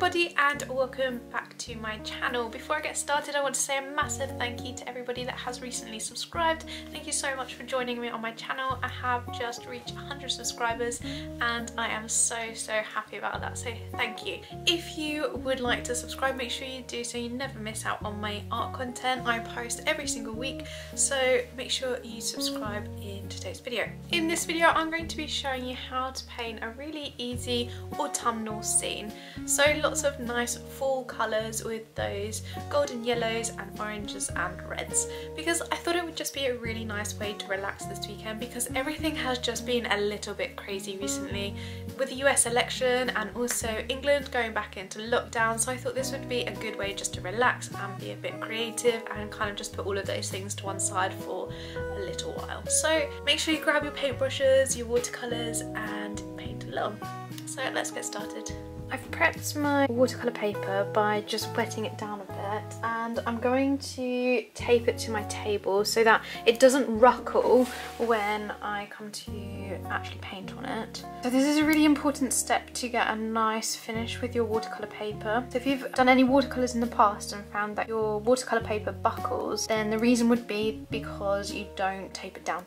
everybody and welcome back to my channel. Before I get started I want to say a massive thank you to everybody that has recently subscribed. Thank you so much for joining me on my channel. I have just reached 100 subscribers and I am so so happy about that so thank you. If you would like to subscribe make sure you do so you never miss out on my art content. I post every single week so make sure you subscribe in today's video. In this video I'm going to be showing you how to paint a really easy autumnal scene. So lots of nice fall colours with those golden yellows and oranges and reds because I thought it would just be a really nice way to relax this weekend because everything has just been a little bit crazy recently with the US election and also England going back into lockdown so I thought this would be a good way just to relax and be a bit creative and kind of just put all of those things to one side for a little while. So make sure you grab your paintbrushes, your watercolours and paint along. So let's get started. I've prepped my watercolour paper by just wetting it down a bit and I'm going to tape it to my table so that it doesn't ruckle when I come to actually paint on it. So this is a really important step to get a nice finish with your watercolour paper. So if you've done any watercolours in the past and found that your watercolour paper buckles then the reason would be because you don't tape it down.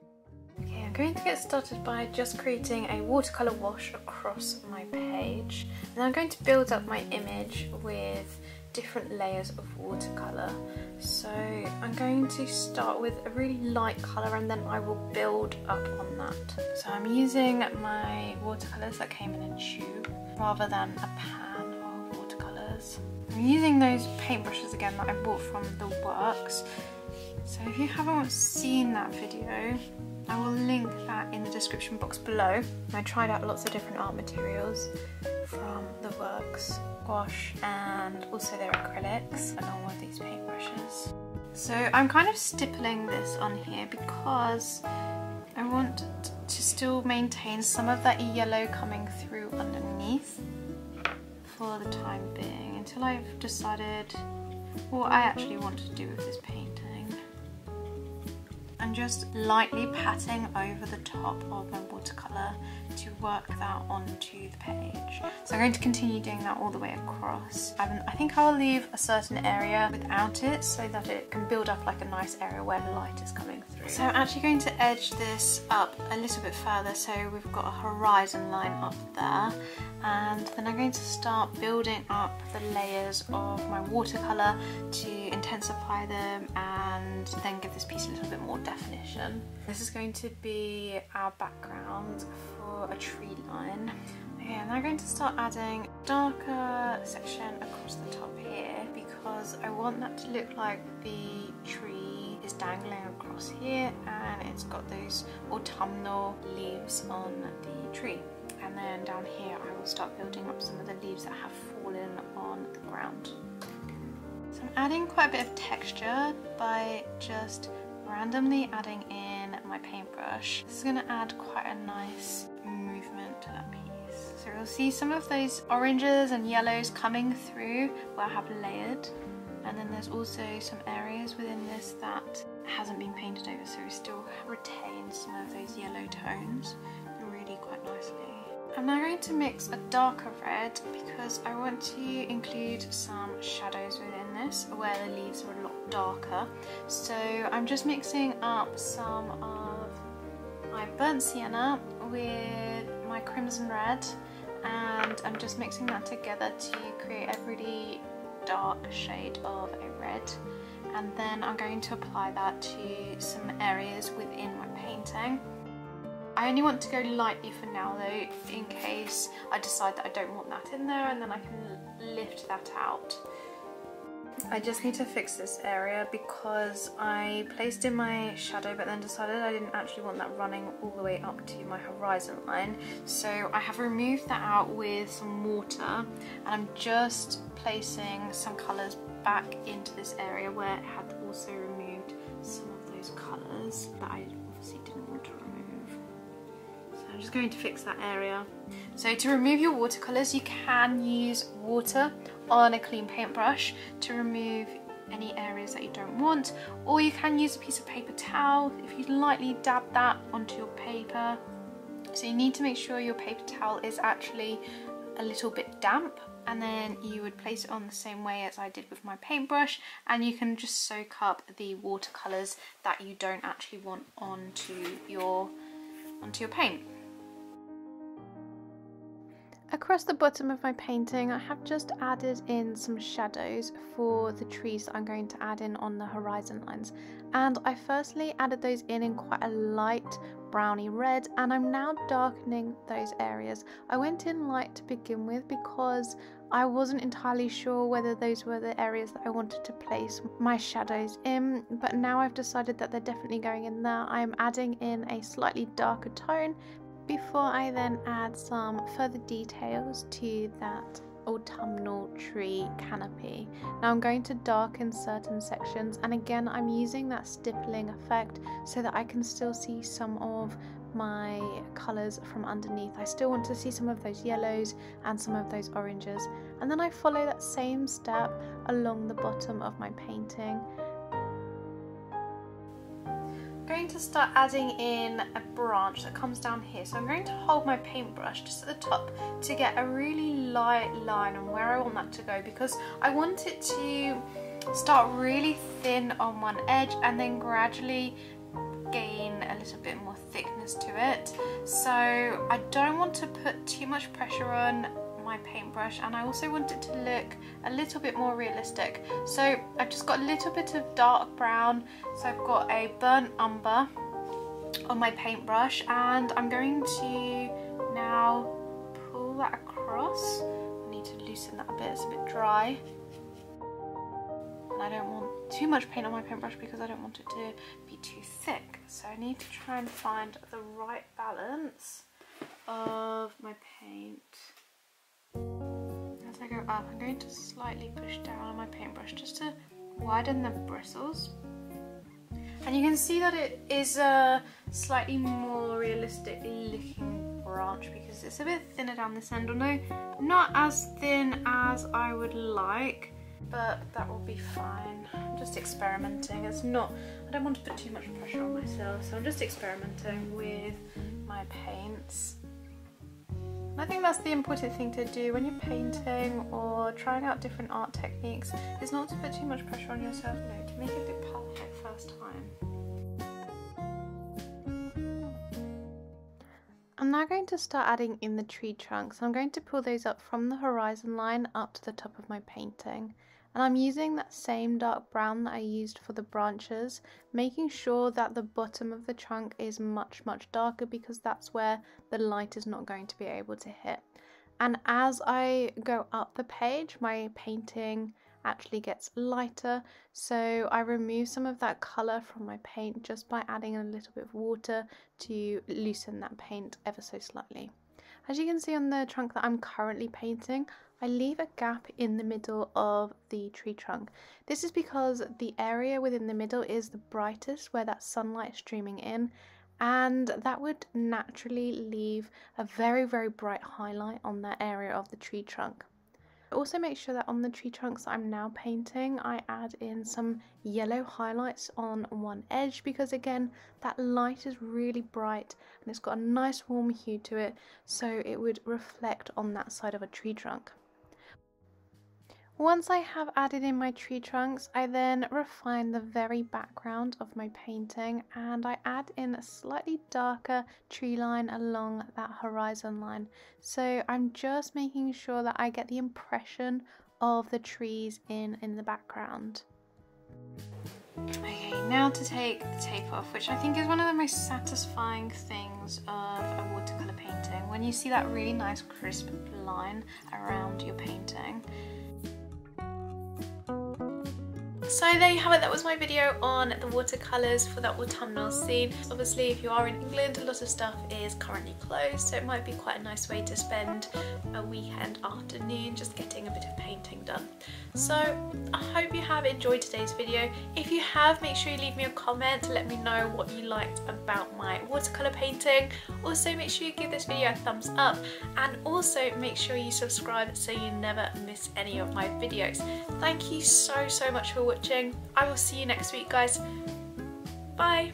I'm going to get started by just creating a watercolour wash across my page. And I'm going to build up my image with different layers of watercolour. So I'm going to start with a really light colour and then I will build up on that. So I'm using my watercolours that came in a tube rather than a pan of watercolours. I'm using those paintbrushes again that I bought from The Works. So if you haven't seen that video, I will link that in the description box below. I tried out lots of different art materials from the works, gouache and also their acrylics along with these paintbrushes. So I'm kind of stippling this on here because I want to still maintain some of that yellow coming through underneath for the time being until I've decided what I actually want to do with this paint and just lightly patting over the top of my watercolour to work that onto the page. So I'm going to continue doing that all the way across. I think I will leave a certain area without it so that it can build up like a nice area where the light is coming through. So I'm actually going to edge this up a little bit further so we've got a horizon line up there and then I'm going to start building up the layers of my watercolour to intensify them and then give this piece a little bit more definition. This is going to be our background for a tree line. Okay, and I'm going to start adding a darker section across the top here because I want that to look like the tree is dangling across here and it's got those autumnal leaves on the tree and then down here I will start building up some of the leaves that have fallen on the ground. So I'm adding quite a bit of texture by just randomly adding in my paintbrush. This is going to add quite a nice movement to that piece. So you'll see some of those oranges and yellows coming through where I have layered and then there's also some areas within this that hasn't been painted over so we still retain some of those yellow tones really quite nicely. I'm now going to mix a darker red because I want to include some shadows within this where the leaves are a lot darker. So I'm just mixing up some my burnt sienna with my crimson red and I'm just mixing that together to create a really dark shade of a red and then I'm going to apply that to some areas within my painting. I only want to go lightly for now though, in case I decide that I don't want that in there and then I can lift that out. I just need to fix this area because I placed in my shadow but then decided I didn't actually want that running all the way up to my horizon line. So I have removed that out with some water and I'm just placing some colours back into this area where it had also removed some of those colours that I obviously didn't just going to fix that area. So to remove your watercolours you can use water on a clean paintbrush to remove any areas that you don't want or you can use a piece of paper towel if you lightly dab that onto your paper. So you need to make sure your paper towel is actually a little bit damp and then you would place it on the same way as I did with my paintbrush and you can just soak up the watercolours that you don't actually want onto your onto your paint. Across the bottom of my painting I have just added in some shadows for the trees that I'm going to add in on the horizon lines and I firstly added those in in quite a light browny red and I'm now darkening those areas. I went in light to begin with because I wasn't entirely sure whether those were the areas that I wanted to place my shadows in but now I've decided that they're definitely going in there. I'm adding in a slightly darker tone before I then add some further details to that autumnal tree canopy. Now I'm going to darken certain sections and again I'm using that stippling effect so that I can still see some of my colours from underneath. I still want to see some of those yellows and some of those oranges and then I follow that same step along the bottom of my painting going to start adding in a branch that comes down here. So I'm going to hold my paintbrush just at the top to get a really light line on where I want that to go because I want it to start really thin on one edge and then gradually gain a little bit more thickness to it. So I don't want to put too much pressure on my paintbrush and I also want it to look a little bit more realistic. So I've just got a little bit of dark brown, so I've got a burnt umber on my paintbrush and I'm going to now pull that across. I need to loosen that a bit, it's a bit dry. And I don't want too much paint on my paintbrush because I don't want it to be too thick. So I need to try and find the right balance of my paint. I go up, I'm going to slightly push down on my paintbrush just to widen the bristles. And you can see that it is a slightly more realistic looking branch because it's a bit thinner down this end, although not as thin as I would like, but that will be fine. I'm just experimenting. It's not, I don't want to put too much pressure on myself, so I'm just experimenting with. I think that's the important thing to do when you're painting or trying out different art techniques is not to put too much pressure on yourself, no, to make it look perfect first time. I'm now going to start adding in the tree trunks. I'm going to pull those up from the horizon line up to the top of my painting and I'm using that same dark brown that I used for the branches making sure that the bottom of the trunk is much much darker because that's where the light is not going to be able to hit and as I go up the page my painting actually gets lighter so I remove some of that colour from my paint just by adding a little bit of water to loosen that paint ever so slightly. As you can see on the trunk that I'm currently painting I leave a gap in the middle of the tree trunk. This is because the area within the middle is the brightest where that sunlight is streaming in and that would naturally leave a very very bright highlight on that area of the tree trunk. Also make sure that on the tree trunks I'm now painting I add in some yellow highlights on one edge because again that light is really bright and it's got a nice warm hue to it so it would reflect on that side of a tree trunk. Once I have added in my tree trunks, I then refine the very background of my painting and I add in a slightly darker tree line along that horizon line. So I'm just making sure that I get the impression of the trees in, in the background. Okay, now to take the tape off, which I think is one of the most satisfying things of a watercolour painting. When you see that really nice crisp line around your painting. So there you have it, that was my video on the watercolours for that autumnal scene. Obviously if you are in England a lot of stuff is currently closed so it might be quite a nice way to spend a weekend afternoon just getting a bit of painting done. So I hope you have enjoyed today's video. If you have make sure you leave me a comment to let me know what you liked about my watercolour painting. Also make sure you give this video a thumbs up and also make sure you subscribe so you never miss any of my videos. Thank you so so much for watching watching. I will see you next week guys. Bye!